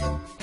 Bye.